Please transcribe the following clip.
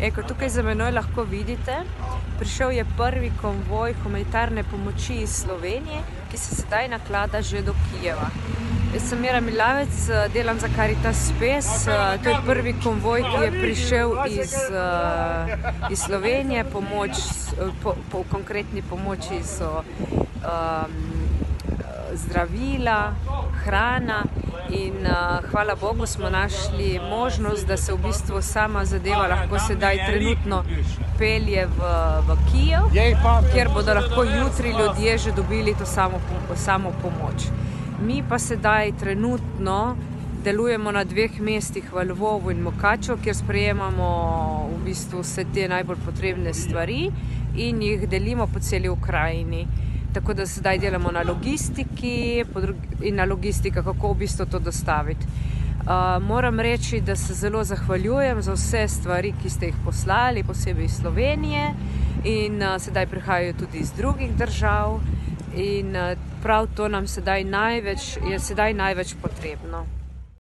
Eko, tukaj za menoj lahko vidite, prišel je prvi konvoj humanitarne pomoči iz Slovenije, ki se sedaj naklada že do Kijeva. Jaz sem Mira Milavec, delam za Caritas Spes. To je prvi konvoj, ki je prišel iz, iz Slovenije. Pomoč, po, po konkretni pomoči so um, zdravila, hrana in uh, hvala Bogu smo našli možnost, da se v bistvu sama zadeva lahko sedaj trenutno pelje v, v Kijev, kjer bodo lahko jutri ljudje že dobili to samo, samo pomoč. Mi pa sedaj trenutno delujemo na dveh mestih v Lvovu in Mokačo, kjer sprejemamo v bistvu vse te najbolj potrebne stvari in jih delimo po celi Ukrajini. Tako da sedaj delamo na logistiki in na logistika, kako v bistvu to dostaviti. Uh, moram reči, da se zelo zahvaljujem za vse stvari, ki ste jih poslali, posebej iz Slovenije in uh, sedaj prihajajo tudi iz drugih držav in uh, prav to nam sedaj največ, je sedaj največ potrebno.